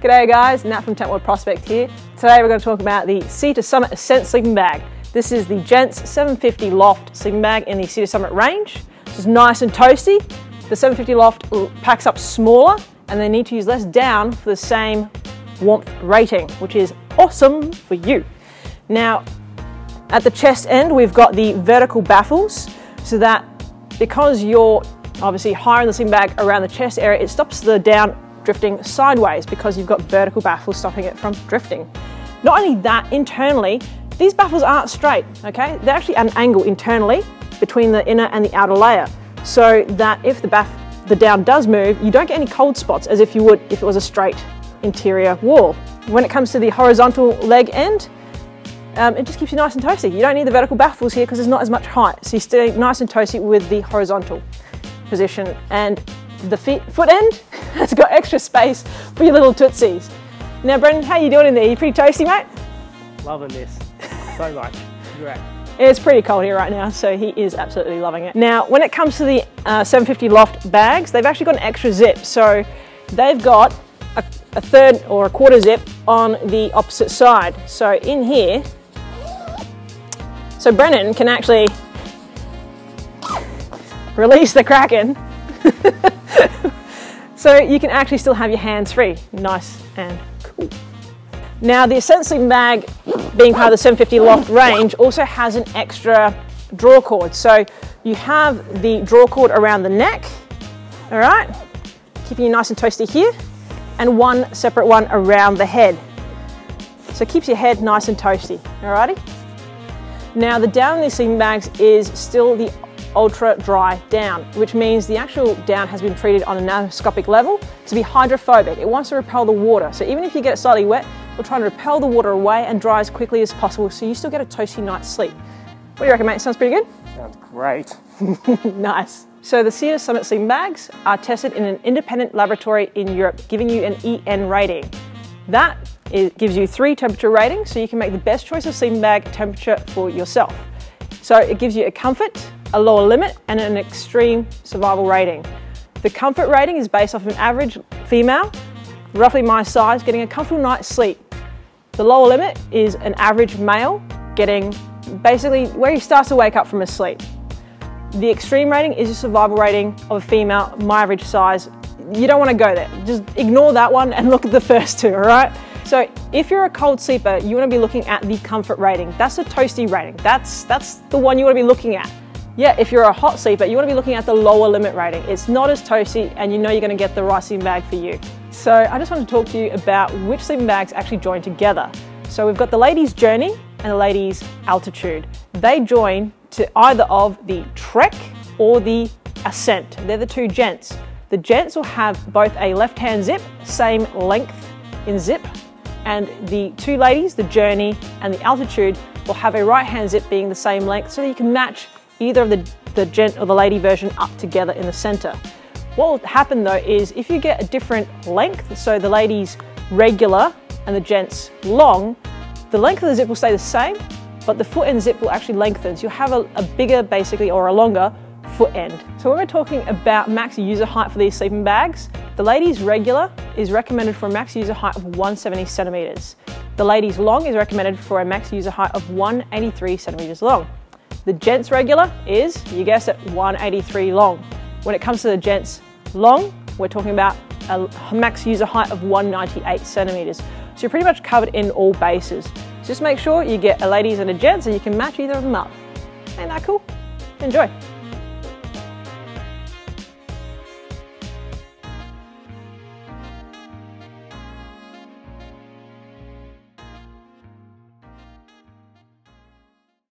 G'day guys, Nat from Tentworld Prospect here. Today we're going to talk about the Sea to Summit Ascent sleeping bag. This is the Gents 750 Loft sleeping bag in the Sea to Summit range. This is nice and toasty. The 750 Loft packs up smaller and they need to use less down for the same warmth rating, which is awesome for you. Now, at the chest end, we've got the vertical baffles so that because you're obviously higher in the sleeping bag around the chest area, it stops the down drifting sideways because you've got vertical baffles stopping it from drifting. Not only that, internally, these baffles aren't straight, okay? They're actually at an angle internally between the inner and the outer layer so that if the baff the down does move, you don't get any cold spots as if you would if it was a straight interior wall. When it comes to the horizontal leg end, um, it just keeps you nice and toasty. You don't need the vertical baffles here because there's not as much height. So you stay nice and toasty with the horizontal position. And the feet, foot end has got extra space for your little tootsies. Now, Brendan, how you doing in there? You pretty toasty, mate? Loving this so much. Great. It's pretty cold here right now, so he is absolutely loving it. Now, when it comes to the uh, 750 Loft bags, they've actually got an extra zip. So they've got a, a third or a quarter zip on the opposite side. So in here, so Brennan can actually release the Kraken. so you can actually still have your hands free. Nice and cool. Now the Ascent Sleeping Bag, being part of the 750 Loft range, also has an extra draw cord. So you have the draw cord around the neck, all right? Keeping you nice and toasty here, and one separate one around the head. So it keeps your head nice and toasty, alrighty? Now the down in these sleeping bags is still the ultra dry down, which means the actual down has been treated on a nanoscopic level to be hydrophobic. It wants to repel the water. So even if you get slightly wet, we'll try to repel the water away and dry as quickly as possible so you still get a toasty night's sleep. What do you reckon, mate? Sounds pretty good? Sounds great. nice. So the to Summit sleeping bags are tested in an independent laboratory in Europe, giving you an EN rating. That is, gives you three temperature ratings, so you can make the best choice of sleeping bag temperature for yourself. So it gives you a comfort, a lower limit, and an extreme survival rating. The comfort rating is based off an average female, roughly my size, getting a comfortable night's sleep. The lower limit is an average male getting basically where he starts to wake up from his sleep. The extreme rating is a survival rating of a female, my average size. You don't want to go there. Just ignore that one and look at the first two, all right? So if you're a cold sleeper, you want to be looking at the comfort rating. That's a toasty rating. That's, that's the one you want to be looking at. Yeah, if you're a hot sleeper, you want to be looking at the lower limit rating. It's not as toasty and you know you're going to get the right sleeping bag for you. So I just want to talk to you about which sleeping bags actually join together. So we've got the ladies' journey and the ladies' altitude. They join to either of the trek or the ascent. They're the two gents. The gents will have both a left-hand zip, same length in zip, and the two ladies, the journey and the altitude, will have a right-hand zip being the same length so that you can match either of the, the gent or the lady version up together in the center. What will happen though is if you get a different length, so the ladies regular and the gents long, the length of the zip will stay the same, but the foot end zip will actually lengthen. So you'll have a, a bigger basically or a longer foot end. So when we're talking about max user height for these sleeping bags, the ladies regular is recommended for a max user height of 170 centimeters. The ladies long is recommended for a max user height of 183 centimeters long. The gents regular is, you guess it, 183 long. When it comes to the gents long, we're talking about a max user height of 198 centimeters. So you're pretty much covered in all bases. Just make sure you get a ladies and a gents so you can match either of them up. Ain't that cool? Enjoy.